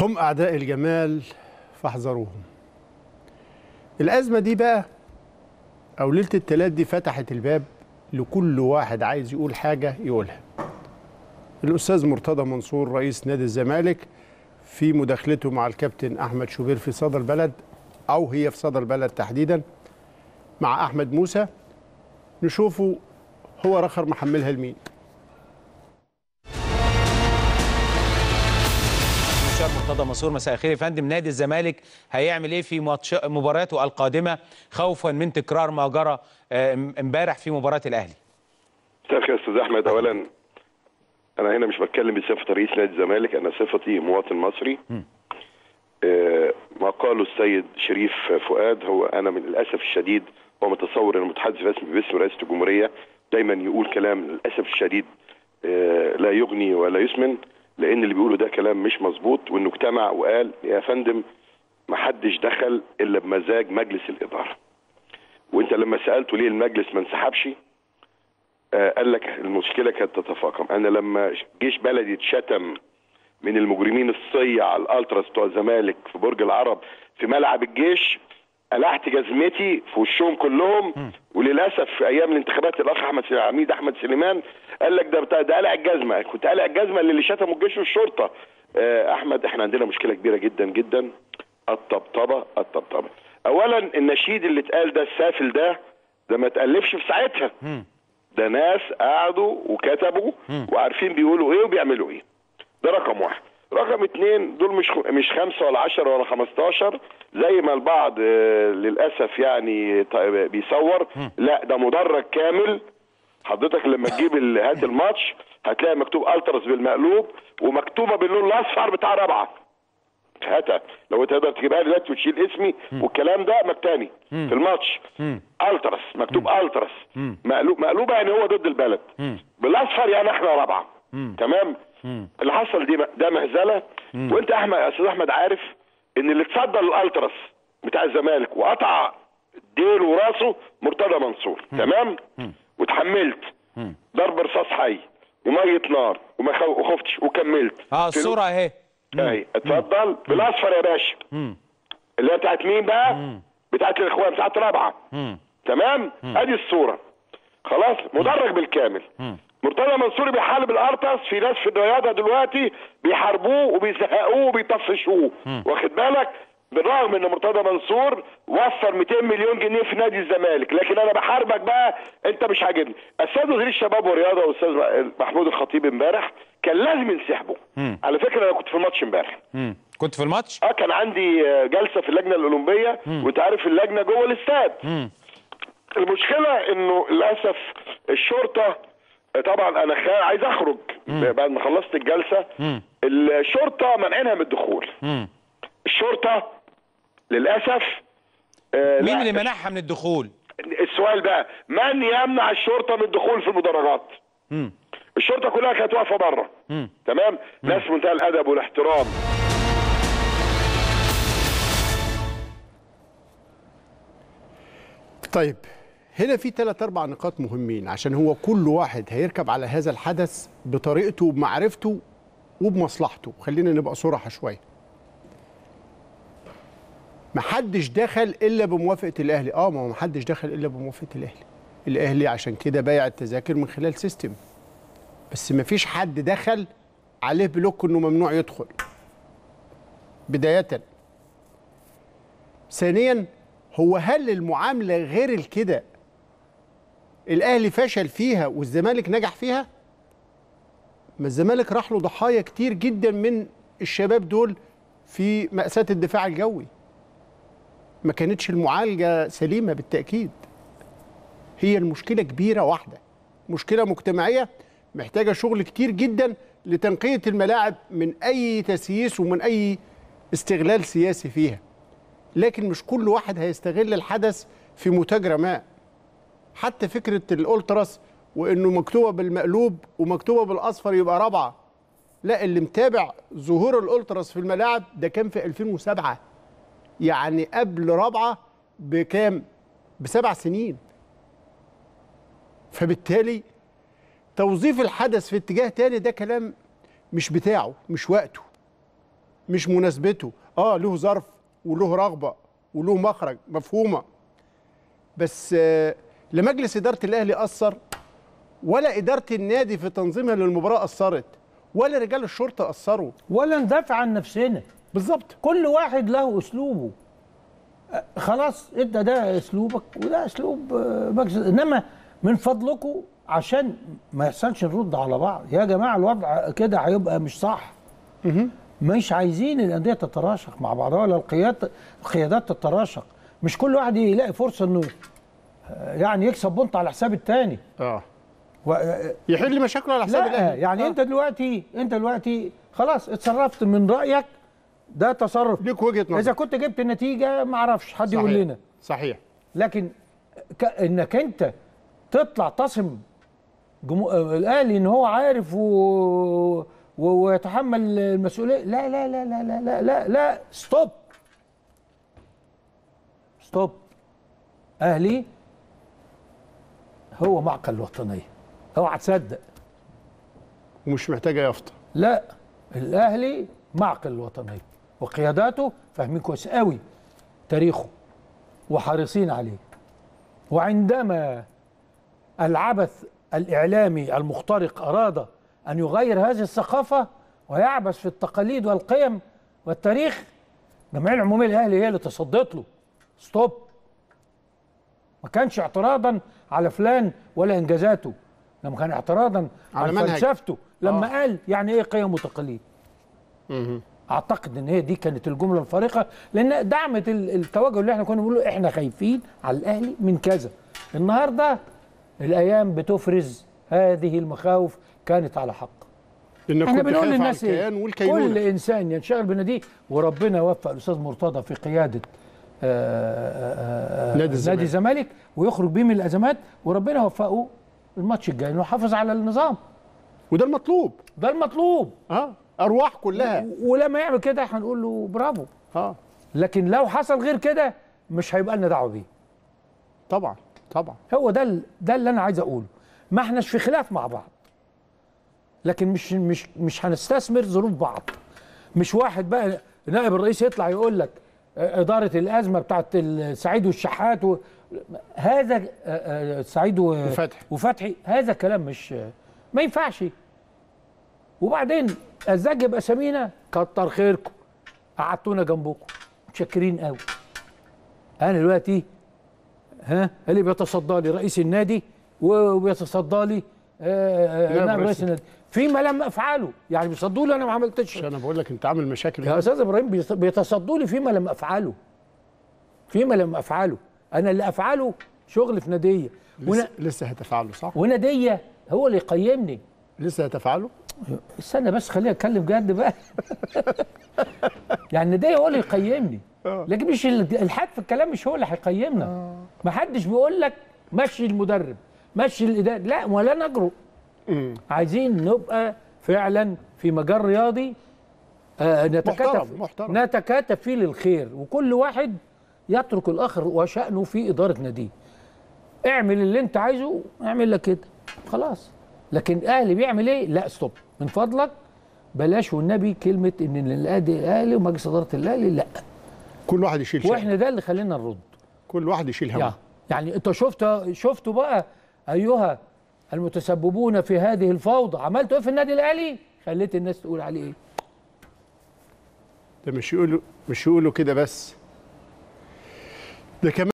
هم أعداء الجمال فاحذروهم. الأزمة دي بقى أو ليلة التلات دي فتحت الباب لكل واحد عايز يقول حاجة يقولها. الأستاذ مرتضى منصور رئيس نادي الزمالك في مداخلته مع الكابتن أحمد شوبير في صدى البلد أو هي في صدى البلد تحديدا مع أحمد موسى. نشوفه هو رخر محملها لمين. مرتضى منصور. مساء الخير يا فندم. نادي الزمالك هيعمل إيه في ماتش مبارياته القادمة خوفا من تكرار ما جرى آه، امبارح في مباراة الأهلي؟ مساء الخير يا أستاذ أحمد اولا أنا هنا مش بتكلم بصفة رئيس نادي الزمالك أنا صفتي مواطن مصري. آه، ما قاله السيد شريف فؤاد هو أنا من الأسف الشديد هو متصور انه متحدث رسمي باسم رئاسة الجمهورية دايما يقول كلام للأسف الشديد آه، لا يغني ولا يسمن. لأن اللي بيقوله ده كلام مش مظبوط وإنه اجتمع وقال يا فندم ما حدش دخل إلا بمزاج مجلس الإدارة. وأنت لما سألته ليه المجلس ما انسحبش آه، قال لك المشكلة كانت تتفاقم. أنا لما جيش بلدي اتشتم من المجرمين الصيع الألتراس بتوع الزمالك في برج العرب في ملعب الجيش قلعت جزمتي في وشهم كلهم وللأسف في أيام الانتخابات الأخ أحمد سليمان عميد أحمد سليمان قال لك ده بتاع ده قلع الجزمة. كنت قلع الجزمة اللي شتموا الجيش والشرطة. آه، أحمد إحنا عندنا مشكلة كبيرة جدا جدا. الطبطبة الطبطبة. اولا النشيد اللي اتقال ده السافل ده ده ما اتألفش في ساعتها. ده ناس قعدوا وكتبوا وعارفين بيقولوا إيه وبيعملوا إيه. ده رقم واحد. رقم اتنين دول مش مش خمسة ولا عشرة ولا خمستاشر زي ما البعض آه، للأسف يعني بيصور لا ده مدرج كامل. حضرتك لما تجيب هات الماتش هتلاقي مكتوب الترس بالمقلوب ومكتوبة باللون الأصفر بتاع رابعة هاتها. لو تقدر تجيبها لي دلوقتي وتشيل اسمي والكلام ده مكتاني في الماتش. الترس مكتوب الترس مقلوب مقلوبة يعني هو ضد البلد. بالأصفر يعني إحنا رابعة. تمام؟ اللي حصل دي ده مهزلة. وانت احمد يا أستاذ أحمد عارف إن اللي اتصدى للالترس بتاع الزمالك وقطع ديله وراسه مرتضى منصور. تمام؟ وتحملت. ضرب رصاص حي ومية نار وما خو- وخفتش وكملت. آه الصورة أهي. اهي اتفضل. بالأصفر يا باشا. اللي هي بتاعت مين بقى؟ بتاعت الإخوان بتاعت رابعة. تمام؟ أدي الصورة. خلاص؟ مدرج بالكامل. مرتضى منصور بيحارب الأرتس في ناس في الرياضة دلوقتي بيحاربوه وبيزهقوه وبيطفشوه. واخد بالك؟ بالرغم إن مرتضى منصور وفر 200 مليون جنيه في نادي الزمالك. لكن أنا بحاربك بقى أنت مش عاجبني. أستاذ وزير الشباب والرياضة واستاذ محمود الخطيب امبارح كان لازم ينسحبوا على فكرة أنا كنت في الماتش امبارح. كنت في الماتش؟ آه كان عندي آه، جلسة في اللجنة الأولمبية. وأنت عارف اللجنة جوه الاستاد. المشكلة إنه للأسف الشرطة طبعا أنا خا... عايز أخرج. بعد ما خلصت الجلسة الشرطة منعينها من الدخول. الشرطة للأسف آه، مين اللي منعها من الدخول؟ السؤال بقى من يمنع الشرطة من الدخول في المدرجات؟ الشرطة كلها كانت واقفة بره. تمام؟ ناس منتهى الأدب والاحترام. طيب هنا في ثلاث أربع نقاط مهمين عشان هو كل واحد هيركب على هذا الحدث بطريقته وبمعرفته وبمصلحته. خلينا نبقى صراحة شوية. محدش دخل إلا بموافقة الأهلي. آه ما هو محدش دخل إلا بموافقة الأهلي. الأهلي عشان كده بايع التذاكر من خلال system بس مفيش حد دخل عليه block إنه ممنوع يدخل. بداية. ثانيا هو هل المعاملة غير الكده الأهلي فشل فيها والزمالك نجح فيها؟ ما الزمالك راح له ضحايا كتير جدا من الشباب دول في مأساة الدفاع الجوي. ما كانتش المعالجة سليمة بالتأكيد. هي المشكلة كبيرة واحدة. مشكلة مجتمعية محتاجة شغل كتير جدا لتنقية الملاعب من أي تسييس ومن أي استغلال سياسي فيها. لكن مش كل واحد هيستغل الحدث في متاجرة ما. حتى فكرة الأولتراس وإنه مكتوبة بالمقلوب ومكتوبة بالأصفر يبقى رابعة. لا اللي متابع ظهور الأولتراس في الملاعب ده كان في 2007 يعني قبل رابعة بكام؟ بسبع سنين. فبالتالي توظيف الحدث في اتجاه تاني ده كلام مش بتاعه مش وقته مش مناسبته. آه له ظرف وله رغبة وله مخرج مفهومة. بس آه لا مجلس إدارة الأهلي أثر ولا إدارة النادي في تنظيمها للمباراة أثرت ولا رجال الشرطة أثروا. ولا ندافع عن نفسنا. بالظبط. كل واحد له أسلوبه. أه، خلاص انت ده أسلوبك وده أسلوب آه، مجلس. إنما من فضلكم عشان ما يحصلش نرد على بعض. يا جماعة الوضع كده هيبقى مش صح. مش عايزين الأندية تتراشق مع بعضها ولا القيادات القيادات تتراشق. مش كل واحد يلاقي فرصة إنه يعني يكسب بنط على حساب التاني. آه. و- يحل مشاكله على حساب لا الأهلي. يعني آه. انت دلوقتي انت دلوقتي خلاص اتصرفت من رأيك ده تصرف. ليك وجهة نظر. إذا كنت جبت النتيجة ما أعرفش حد يقول صحيح. لنا. صحيح. لكن ك... إنك أنت تطلع تصم جمو... الأهلي إن هو عارف و... و... ويتحمل المسؤولية. لا لا لا لا لا لا لا, لا. stop stop أهلي هو معقل الوطنيه اوعى تصدق ومش محتاجة يافطة. لا الأهلي معقل الوطنيه وقياداته فاهمين كويس قوي تاريخه وحريصين عليه. وعندما العبث الإعلامي المخترق أراد أن يغير هذه الثقافة ويعبث في التقاليد والقيم والتاريخ الجمعيه العمومية الأهلي هي اللي تصدت له. ستوب ما كانش اعتراضا على فلان ولا إنجازاته لما كان اعتراضا على على. فلسفته. لما آه. قال يعني إيه قيم وتقاليد؟ أعتقد إن هي دي كانت الجملة الفارقة لأن دعمت ال- التوجه اللي إحنا كنا بنقوله إحنا خايفين على الأهلي من كذا. النهارده الأيام بتفرز هذه المخاوف كانت على حق. إحنا بنقول للناس والكينونه كل إنسان ينشغل بناديه وربنا يوفق الأستاذ مرتضى في قيادة نادي الزمالك. نادي الزمالك ويخرج بيه من الأزمات وربنا يوفقه الماتش الجاي إنه يحافظ على النظام. وده المطلوب. ده المطلوب. آه أرواح كلها. ولما يعمل كده هنقول له برافو. آه. لكن لو حصل غير كده مش هيبقى لنا دعوة بيه. طبعا طبعا. هو ده ده اللي أنا عايز أقوله. ما إحناش في خلاف مع بعض. لكن مش مش مش هنستثمر ظروف بعض. مش واحد بقى نائب الرئيس يطلع يقول لك آه، إدارة الأزمة بتاعت سعيد والشحات و... هذا آه، آه، سعيد و... وفتحي. وفتحي. هذا كلام مش ما ينفعش. وبعدين الزج يبقى سمينه كتر خيركم. قعدتونا جنبكم. متشكرين قوي. أنا دلوقتي ها اللي بيتصدى لي رئيس النادي وبيتصدى لي آه، رئيس رئيس النادي. فيما لم أفعله. يعني بيصدوا لي أنا ما عملتش. أنا بقول لك أنت عامل مشاكل. يا أستاذ إبراهيم بيتصدوا لي فيما لم أفعله. فيما لم أفعله. أنا اللي أفعله شغل في نادية. لسه, ونا- لسه هتفعله صح؟ ونادية هو اللي يقيمني. لسه هتفعله؟ استنى بس خليني أتكلم جد بقى. يعني ناديه هو اللي يقيمني. لكن مش ال- الحد في الكلام مش هو اللي هيقيمنا. ما حدش بيقول لك مشي المدرب مشي الإدارة. لا ولا نجرؤ عايزين نبقى فعلا في مجال رياضي آه نتكاتف محترم، محترم. نتكاتف فيه للخير وكل واحد يترك الآخر وشأنه في إدارة ناديه. اعمل اللي انت عايزه اعمل لك كده. خلاص. لكن الاهلي بيعمل إيه؟ لا ستوب من فضلك بلاش والنبي كلمة إن الأهلي الأهلي ومجلس إدارة الأهلي لا. كل واحد يشيل شيء وإحنا ده اللي خلينا نرد. كل واحد يشيل هم يعني انت شفت شفتوا بقى أيها المتسببون في هذه الفوضى. عملتوا إيه في النادي الأهلي؟ خليت الناس تقول عليه إيه؟ ده مش يقولوا مش يقولوا كده بس. ده كمان